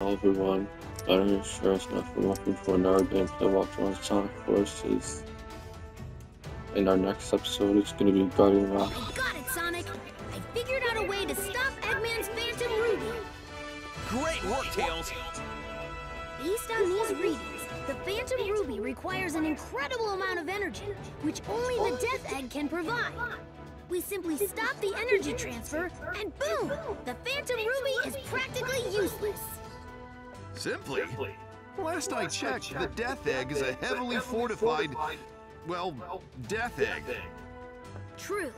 Hello everyone, I'm Insurance and I'm looking for another gameplay walkthrough on Sonic Forces. In our next episode, it's going to be Guardian Rock. I got it, Sonic! I figured out a way to stop Eggman's Phantom Ruby! Great work, Tails! Based on these readings, the Phantom Ruby requires an incredible amount of energy, which only the Death Egg can provide. We simply stop the energy transfer, and boom! The Phantom Ruby is practically useless. Simply? Last I checked, the Death Egg is a heavily fortified, well, Death Egg. True,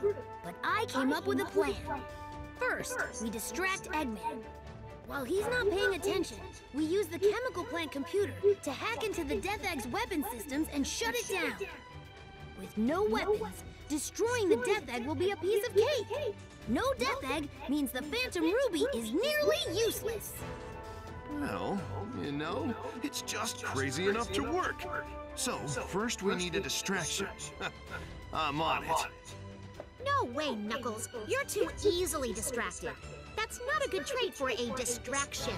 but I came up with a plan. First, we distract Eggman. While he's not paying attention, we use the chemical plant computer to hack into the Death Egg's weapon systems and shut it down. With no weapons, destroying the Death Egg will be a piece of cake. No Death Egg means the Phantom Ruby is nearly useless. Well, you know, it's just crazy enough to work. So, first we need a distraction. I'm on it. No way, Knuckles. You're too easily distracted. That's not a good trait for a distraction.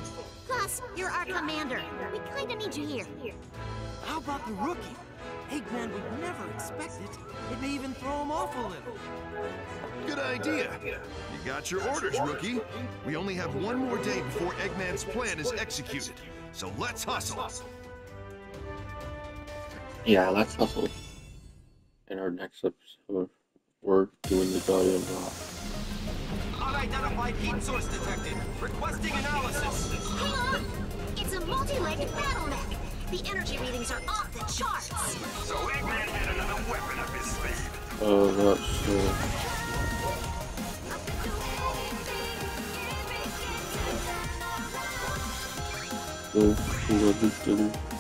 Plus, you're our commander. We kinda need you here. How about the rookie? Eggman would never expect it. It may even throw him off a little. Good idea. You got your orders, rookie. We only have one more day before Eggman's plan is executed. So let's hustle. Yeah, let's hustle. In our next episode, we're doing the Guardian Rock. Unidentified heat source detected. Requesting analysis. Hang on! It's a multi-legged bottleneck. The energy readings are off the charts. So Eggman had another weapon up his sleeve. Oh, that's so oh, cool, this little-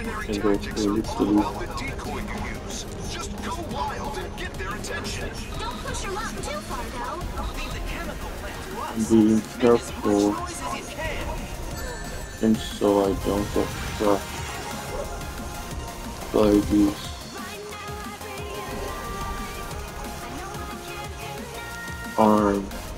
Diversionary And tactics are all about the decoy you use. Just go wild and get their attention. Don't push your luck too far, though. Leave the chemical plant to us. I'm being Make as much careful, noise as you can. and so I don't get crushed by these arms.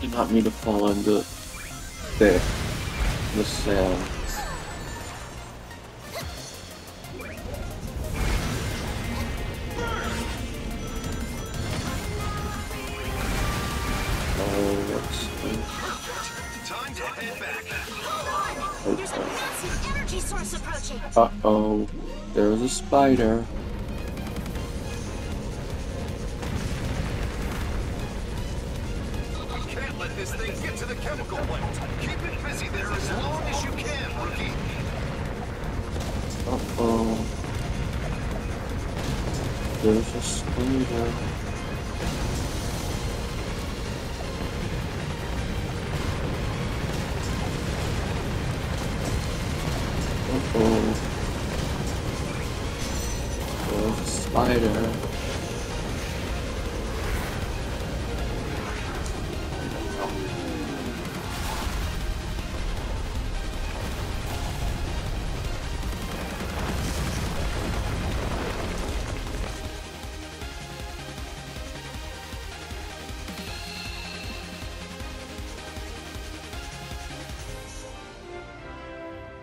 Did not mean to fall into the the sand. Oh, what's Time to head back. Hold on! There's a massive this thing get to the chemical plant. Keep it busy there as long as you can, rookie. Uh oh. There's a spider. Uh oh. There's a spider.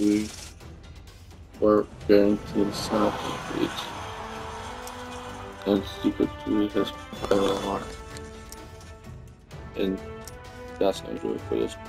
we were getting to the south beach. and secretly his private heart. And that's gonna do it for this part.